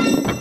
you.